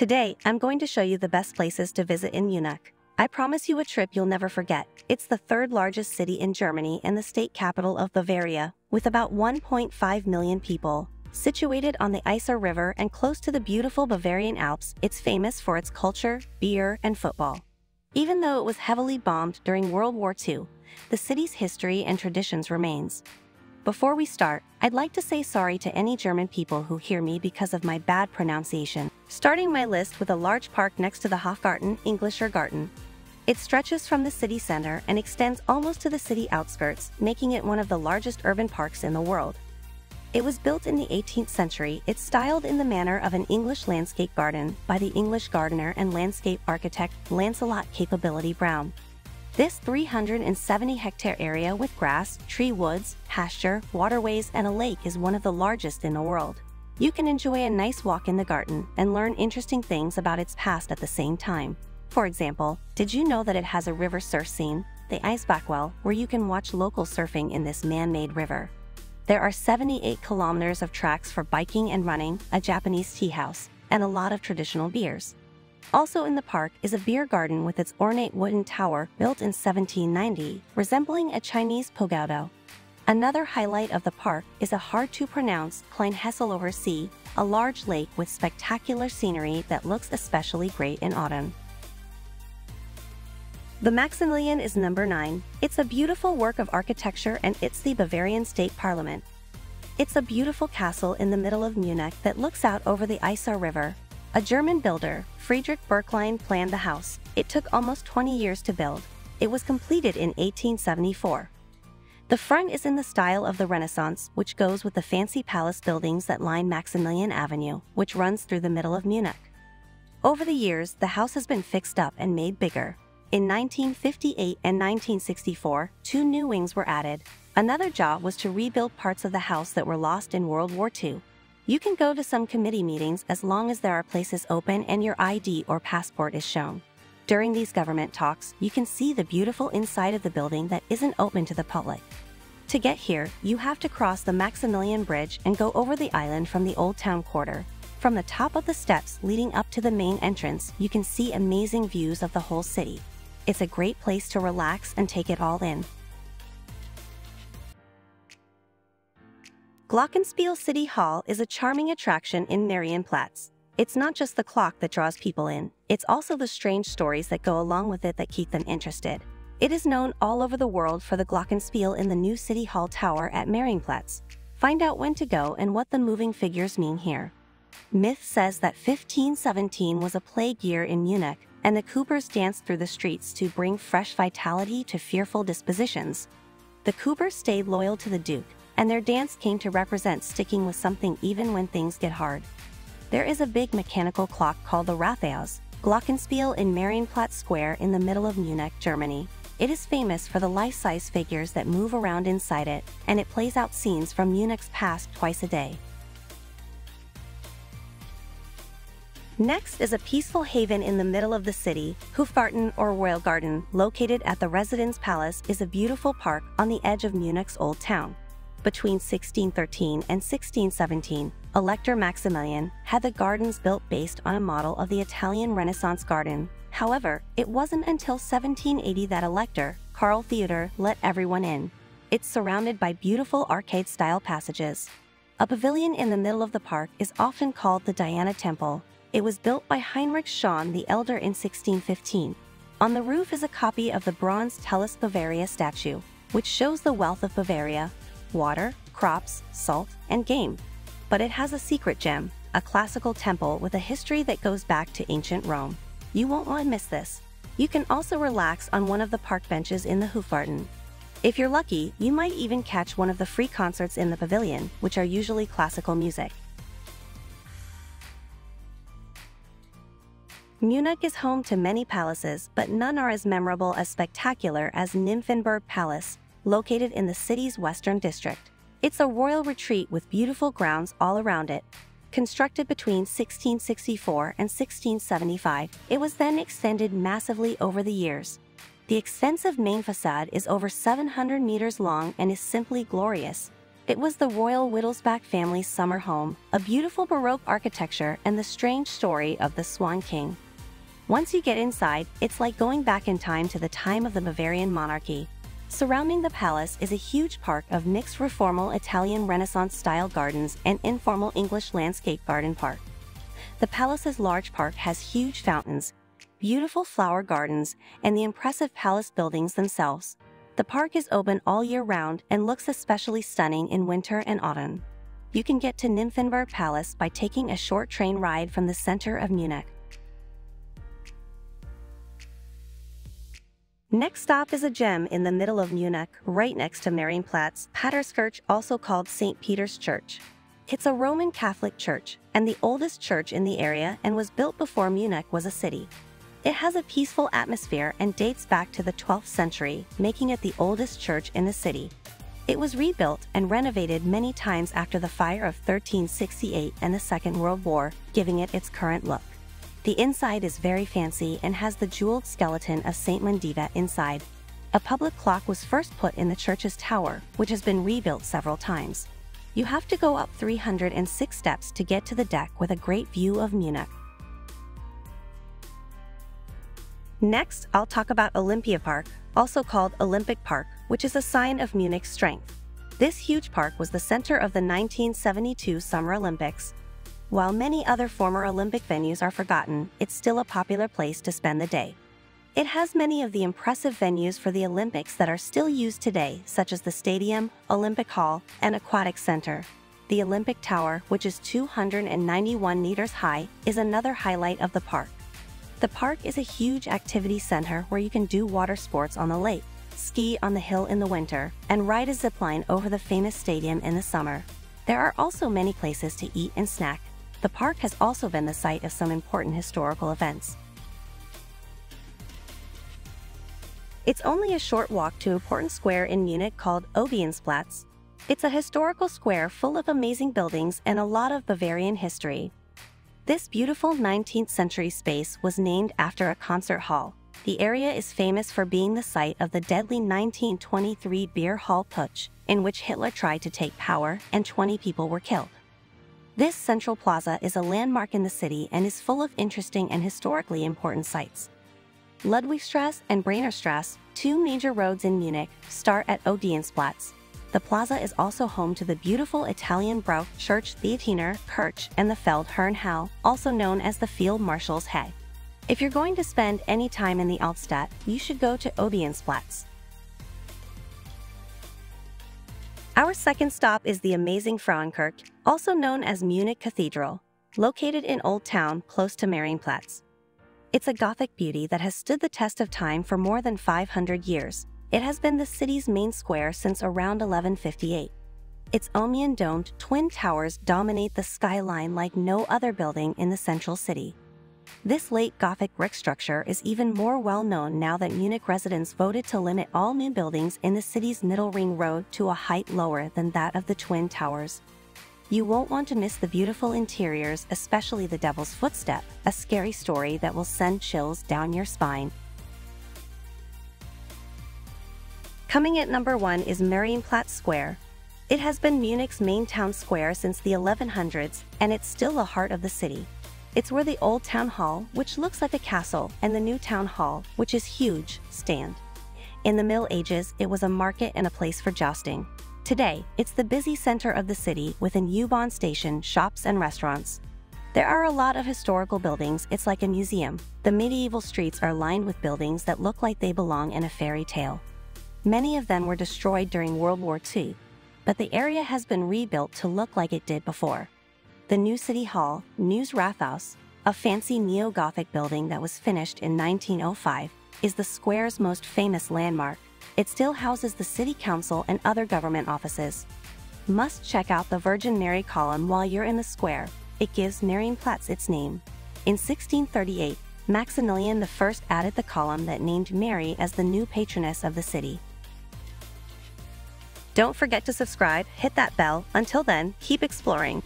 Today, I'm going to show you the best places to visit in Munich. I promise you a trip you'll never forget. It's the third largest city in Germany and the state capital of Bavaria, with about 1.5 million people. Situated on the Isar River and close to the beautiful Bavarian Alps, it's famous for its culture, beer, and football. Even though it was heavily bombed during World War II, the city's history and traditions remains. Before we start, I'd like to say sorry to any German people who hear me because of my bad pronunciation. Starting my list with a large park next to the Hofgarten, Englischer Garten. It stretches from the city center and extends almost to the city outskirts, making it one of the largest urban parks in the world. It was built in the 18th century. It's styled in the manner of an English landscape garden by the English gardener and landscape architect Lancelot Capability Brown. This 370 hectare area with grass, tree woods, pasture, waterways, and a lake is one of the largest in the world. You can enjoy a nice walk in the garden and learn interesting things about its past at the same time. For example, did you know that it has a river surf scene, the Eisbachwelle, where you can watch local surfing in this man-made river? There are 78 kilometers of tracks for biking and running, a Japanese tea house, and a lot of traditional beers. Also in the park is a beer garden with its ornate wooden tower built in 1790, resembling a Chinese pagoda. Another highlight of the park is a hard-to-pronounce Kleinhesseloher See, a large lake with spectacular scenery that looks especially great in autumn. The Maximilianeum is number 9. It's a beautiful work of architecture and it's the Bavarian State Parliament. It's a beautiful castle in the middle of Munich that looks out over the Isar River, a German builder, Friedrich Bürklein, planned the house. It took almost 20 years to build. It was completed in 1874. The front is in the style of the Renaissance, which goes with the fancy palace buildings that line Maximilian Avenue, which runs through the middle of Munich. Over the years, the house has been fixed up and made bigger. In 1958 and 1964, two new wings were added. Another job was to rebuild parts of the house that were lost in World War II. You can go to some committee meetings as long as there are places open and your ID or passport is shown. During these government talks, you can see the beautiful inside of the building that isn't open to the public. To get here, you have to cross the Maximilian Bridge and go over the island from the Old Town Quarter. From the top of the steps leading up to the main entrance, you can see amazing views of the whole city. It's a great place to relax and take it all in. Glockenspiel City Hall is a charming attraction in Marienplatz. It's not just the clock that draws people in, it's also the strange stories that go along with it that keep them interested. It is known all over the world for the Glockenspiel in the new City Hall Tower at Marienplatz. Find out when to go and what the moving figures mean here. Myth says that 1517 was a plague year in Munich, and the Coopers danced through the streets to bring fresh vitality to fearful dispositions. The Coopers stayed loyal to the Duke, and their dance came to represent sticking with something even when things get hard. There is a big mechanical clock called the Rathaus, Glockenspiel in Marienplatz Square in the middle of Munich, Germany. It is famous for the life-size figures that move around inside it, and it plays out scenes from Munich's past twice a day. Next is a peaceful haven in the middle of the city, Hofgarten or Royal Garden, located at the Residence Palace, is a beautiful park on the edge of Munich's Old Town between 1613 and 1617, Elector Maximilian had the gardens built based on a model of the Italian Renaissance garden. However, it wasn't until 1780 that Elector, Karl Theodor, let everyone in. It's surrounded by beautiful arcade-style passages. A pavilion in the middle of the park is often called the Diana Temple. It was built by Heinrich Schön the Elder in 1615. On the roof is a copy of the bronze Tellus Bavaria statue, which shows the wealth of Bavaria water, crops, salt, and game. But it has a secret gem, a classical temple with a history that goes back to ancient Rome. You won't want to miss this. You can also relax on one of the park benches in the Hofgarten. If you're lucky, you might even catch one of the free concerts in the pavilion, which are usually classical music. Munich is home to many palaces, but none are as memorable as spectacular as Nymphenburg Palace, located in the city's western district. It's a royal retreat with beautiful grounds all around it. Constructed between 1664 and 1675, it was then extended massively over the years. The extensive main facade is over 700 meters long and is simply glorious. It was the royal Wittelsbach family's summer home, a beautiful Baroque architecture, and the strange story of the Swan King. Once you get inside, it's like going back in time to the time of the Bavarian monarchy. Surrounding the palace is a huge park of mixed reformal Italian Renaissance-style gardens and informal English landscape garden park. The palace's large park has huge fountains, beautiful flower gardens, and the impressive palace buildings themselves. The park is open all year round and looks especially stunning in winter and autumn. You can get to Nymphenburg Palace by taking a short train ride from the center of Munich. Next stop is a gem in the middle of Munich, right next to Marienplatz, Peterskirche, also called St. Peter's Church. It's a Roman Catholic church and the oldest church in the area and was built before Munich was a city. It has a peaceful atmosphere and dates back to the 12th century, making it the oldest church in the city. It was rebuilt and renovated many times after the fire of 1368 and the Second World War, giving it its current look. The inside is very fancy and has the jeweled skeleton of St. Munditia inside. A public clock was first put in the church's tower, which has been rebuilt several times. You have to go up 306 steps to get to the deck with a great view of Munich. Next, I'll talk about Olympia Park, also called Olympic Park, which is a sign of Munich's strength. This huge park was the center of the 1972 Summer Olympics. While many other former Olympic venues are forgotten, it's still a popular place to spend the day. It has many of the impressive venues for the Olympics that are still used today, such as the Stadium, Olympic Hall, and Aquatic Center. The Olympic Tower, which is 291 meters high, is another highlight of the park. The park is a huge activity center where you can do water sports on the lake, ski on the hill in the winter, and ride a zipline over the famous stadium in the summer. There are also many places to eat and snack. The park has also been the site of some important historical events. It's only a short walk to an important square in Munich called Odeonsplatz. It's a historical square full of amazing buildings and a lot of Bavarian history. This beautiful 19th century space was named after a concert hall. The area is famous for being the site of the deadly 1923 beer hall putsch, in which Hitler tried to take power and 20 people were killed. This central plaza is a landmark in the city and is full of interesting and historically important sites. Ludwigstrasse and Briennerstrasse, two major roads in Munich, start at Odeonsplatz, the plaza is also home to the beautiful Italian Baroque Church Theatiner Kirch and the Feldherrnhalle, also known as the Field Marshal's Hall. If you're going to spend any time in the Altstadt, you should go to Odeonsplatz. Our second stop is the amazing Frauenkirche, also known as Munich Cathedral, located in Old Town close to Marienplatz. It's a Gothic beauty that has stood the test of time for more than 500 years. It has been the city's main square since around 1158. Its onion-domed twin towers dominate the skyline like no other building in the central city. This late Gothic brick structure is even more well known now that Munich residents voted to limit all new buildings in the city's middle ring road to a height lower than that of the Twin Towers. You won't want to miss the beautiful interiors, especially the Devil's Footstep, a scary story that will send chills down your spine. Coming at number one is Marienplatz Square. It has been Munich's main town square since the 1100s, and it's still the heart of the city. It's where the old town hall, which looks like a castle, and the new town hall, which is huge, stand. In the Middle Ages, it was a market and a place for jousting. Today, it's the busy center of the city with an U-Bahn station, shops, and restaurants. There are a lot of historical buildings, it's like a museum. The medieval streets are lined with buildings that look like they belong in a fairy tale. Many of them were destroyed during World War II, but the area has been rebuilt to look like it did before. The new City Hall, Neues Rathaus, a fancy neo-Gothic building that was finished in 1905, is the square's most famous landmark. It still houses the city council and other government offices. Must check out the Virgin Mary column while you're in the square. It gives Marienplatz its name. In 1638, Maximilian I added the column that named Mary as the new patroness of the city. Don't forget to subscribe, hit that bell. Until then, keep exploring.